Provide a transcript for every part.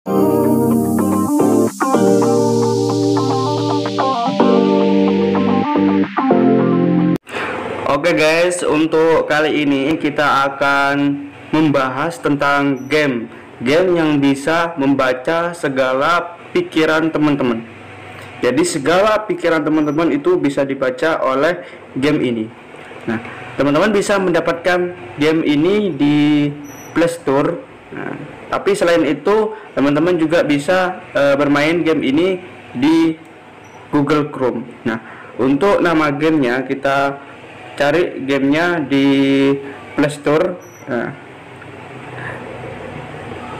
Oke guys, untuk kali ini kita akan membahas tentang game. Game yang bisa membaca segala pikiran teman-teman. Jadi segala pikiran teman-teman itu bisa dibaca oleh game ini. Nah, teman-teman bisa mendapatkan game ini di Play Store nah, Tapi selain itu, teman-teman juga bisa e, bermain game ini di Google Chrome. Nah, untuk nama gamenya kita cari gamenya di Playstore nah,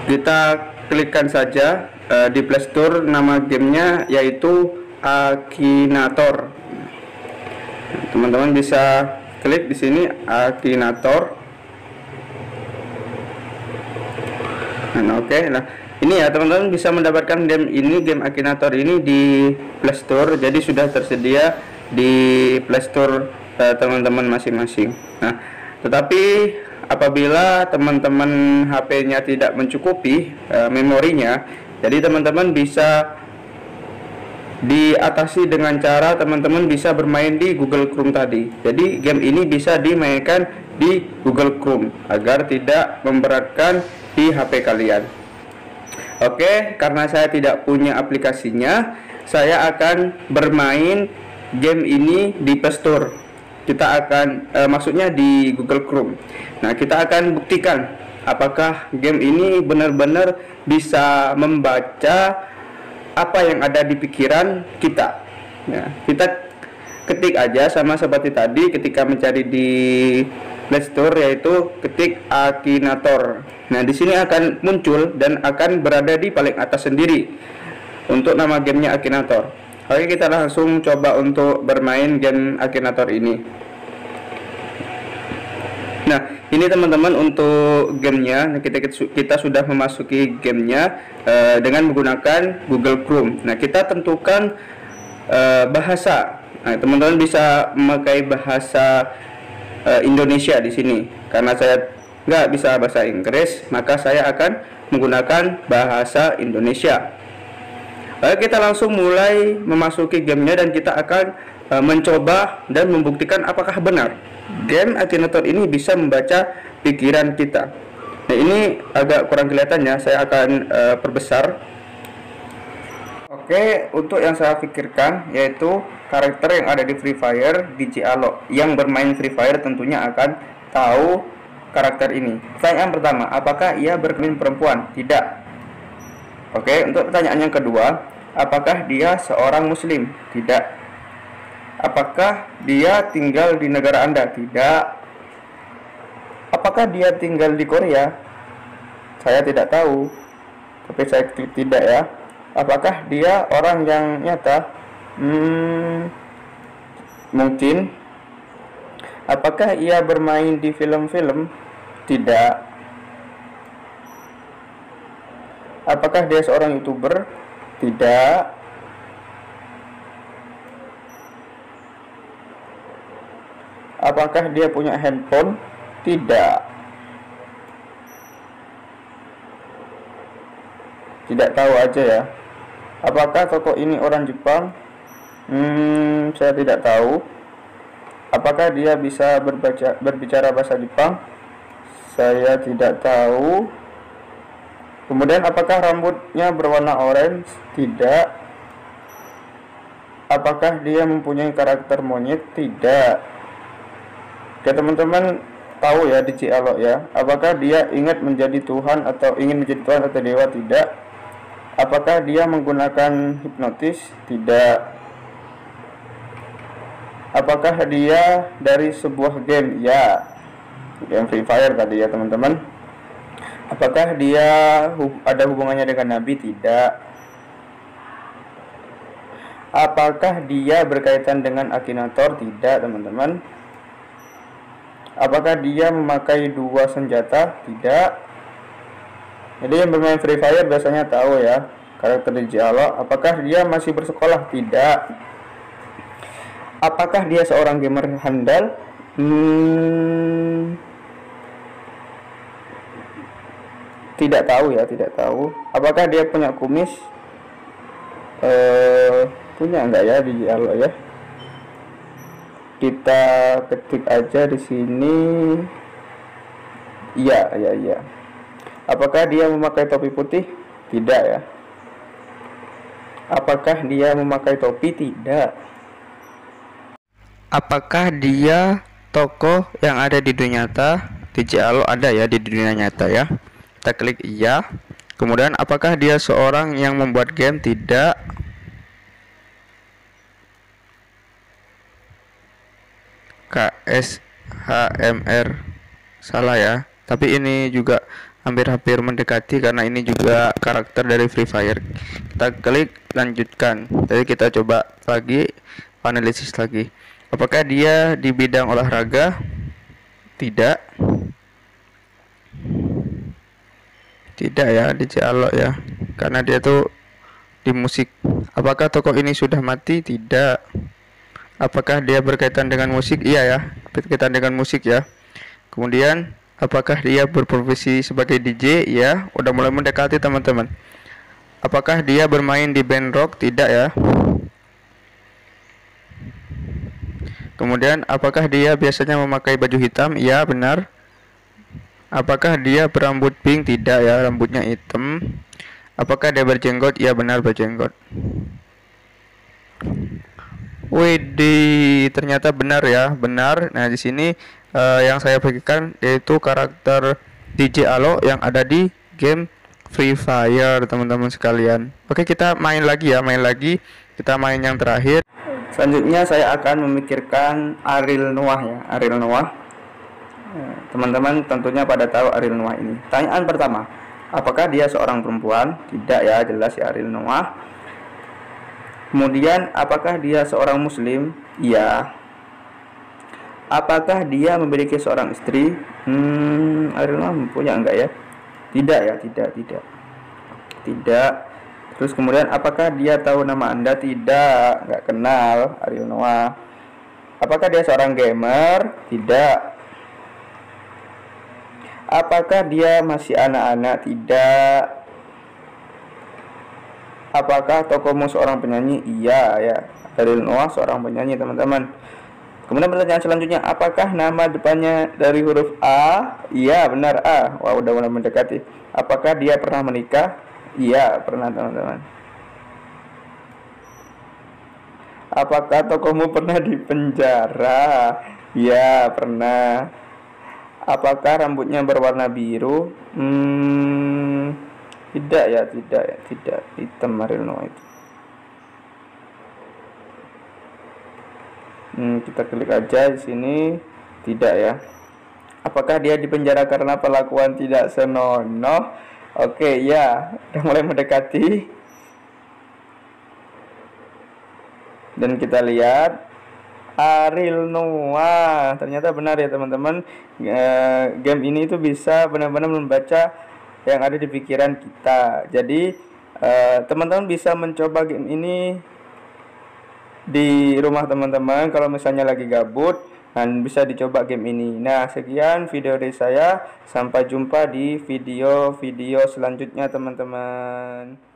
kita klikkan saja uh, di Playstore nama gamenya yaitu Akinator. Teman-teman bisa klik di sini Akinator oke okay. nah ini ya teman-teman bisa mendapatkan game ini game Akinator ini di Playstore jadi sudah tersedia di Playstore Eh, teman-teman masing-masing. Nah, tetapi apabila teman-teman HP-nya tidak mencukupi uh, memorinya, jadi teman-teman bisa diatasi dengan cara teman-teman bisa bermain di Google Chrome tadi. Jadi game ini bisa dimainkan di Google Chrome agar tidak memberatkan di HP kalian. Oke, karena saya tidak punya aplikasinya, saya akan bermain game ini di Play Store kita akan uh, maksudnya di Google Chrome. Nah, kita akan buktikan apakah game ini benar-benar bisa membaca apa yang ada di pikiran kita. Ya, kita ketik aja sama seperti tadi ketika mencari di Play Store yaitu ketik Akinator. Nah, di sini akan muncul dan akan berada di paling atas sendiri untuk nama gamenya Akinator. Oke kita langsung coba untuk bermain game Akinator ini Nah ini teman-teman untuk gamenya nah, kita, kita sudah memasuki gamenya uh, dengan menggunakan Google Chrome Nah kita tentukan uh, bahasa Nah teman-teman bisa memakai bahasa uh, Indonesia di sini Karena saya nggak bisa bahasa Inggris maka saya akan menggunakan bahasa Indonesia Lalu kita langsung mulai memasuki gamenya dan kita akan e, mencoba dan membuktikan apakah benar game Akinator ini bisa membaca pikiran kita. Nah ini agak kurang kelihatan ya, saya akan e, perbesar. Oke, untuk yang saya pikirkan yaitu karakter yang ada di Free Fire di Alo yang bermain Free Fire tentunya akan tahu karakter ini. Pertanyaan pertama, apakah ia berkelamin perempuan? Tidak. Oke, untuk pertanyaan yang kedua, apakah dia seorang muslim? Tidak. Apakah dia tinggal di negara Anda? Tidak. Apakah dia tinggal di Korea? Saya tidak tahu. Tapi saya tidak ya. Apakah dia orang yang nyata? Hmm, mungkin. Apakah ia bermain di film-film? Tidak. Apakah dia seorang youtuber? Tidak. Apakah dia punya handphone? Tidak. Tidak tahu aja ya. Apakah tokoh ini orang Jepang? Hmm, saya tidak tahu. Apakah dia bisa berbaca, berbicara bahasa Jepang? Saya tidak tahu. Kemudian apakah rambutnya berwarna orange? Tidak. Apakah dia mempunyai karakter monyet? Tidak. Oke teman-teman tahu ya di Cialok ya. Apakah dia ingat menjadi Tuhan atau ingin menjadi Tuhan atau dewa? Tidak. Apakah dia menggunakan hipnotis? Tidak. Apakah dia dari sebuah game? Ya. Game Free Fire tadi ya teman-teman. Apakah dia ada hubungannya dengan Nabi? Tidak. Apakah dia berkaitan dengan Akinator? Tidak, teman-teman. Apakah dia memakai dua senjata? Tidak. Jadi yang bermain Free Fire biasanya tahu ya karakter di Allah. Apakah dia masih bersekolah? Tidak. Apakah dia seorang gamer handal? Hmm, tidak tahu ya tidak tahu apakah dia punya kumis eh punya enggak ya di Dialog ya kita ketik aja di sini iya iya iya apakah dia memakai topi putih? Tidak ya. Apakah dia memakai topi? Tidak. Apakah dia tokoh yang ada di dunia nyata? Alo ada ya di dunia nyata ya. Kita klik iya. Kemudian apakah dia seorang yang membuat game? Tidak. KSHMR salah ya. Tapi ini juga hampir-hampir mendekati karena ini juga karakter dari Free Fire. Kita klik lanjutkan. Jadi kita coba lagi analisis lagi. Apakah dia di bidang olahraga? Tidak. Tidak ya di Alok ya. Karena dia tuh di musik. Apakah tokoh ini sudah mati? Tidak. Apakah dia berkaitan dengan musik? Iya ya berkaitan dengan musik ya. Kemudian apakah dia berprofesi sebagai DJ ya udah mulai mendekati teman-teman. Apakah dia bermain di band rock? Tidak ya. Kemudian apakah dia biasanya memakai baju hitam? Iya benar. Apakah dia berambut pink? Tidak ya. Rambutnya hitam. Apakah dia berjenggot? Iya benar berjenggot Ternyata benar ya, benar. Nah, di sini uh, yang saya bagikan yaitu karakter DJ Alo yang ada di game Free Fire, teman-teman sekalian. Oke, kita main lagi ya, main lagi. Kita main yang terakhir. Selanjutnya saya akan memikirkan Aril Noah ya, Aril Noah. Eh, teman-teman tentunya pada tahu Aril Noah ini. Tanyaan pertama, apakah dia seorang perempuan? Tidak ya, jelas ya Aril Noah Kemudian apakah dia seorang muslim? Iya. Apakah dia memiliki seorang istri? Hmm, Ariel punya enggak ya? Tidak ya, tidak, tidak. Tidak. Terus kemudian apakah dia tahu nama Anda? Tidak, enggak kenal Ariel Noah. Apakah dia seorang gamer? Tidak. Apakah dia masih anak-anak? Tidak. Apakah tokomu seorang penyanyi? Iya ya. Dari Noah seorang penyanyi teman-teman. Kemudian pertanyaan selanjutnya, apakah nama depannya dari huruf A? Iya, benar A. Wah, udah mulai mendekati. Apakah dia pernah menikah? Iya, pernah teman-teman. Apakah tokomu pernah di penjara? Iya, pernah. Apakah rambutnya berwarna biru? Hmm, tidak ya, tidak ya, tidak. Hitam Marino itu. Hmm, kita klik aja di sini. Tidak ya. Apakah dia dipenjara karena perlakuan tidak senonoh? Oke, ya. Udah mulai mendekati. Dan kita lihat Aril Noah. Ternyata benar ya teman-teman. Eh, game ini itu bisa benar-benar membaca yang ada di pikiran kita. Jadi eh, teman-teman uh, bisa mencoba game ini di rumah teman-teman kalau misalnya lagi gabut dan bisa dicoba game ini. Nah, sekian video dari saya. Sampai jumpa di video-video selanjutnya, teman-teman.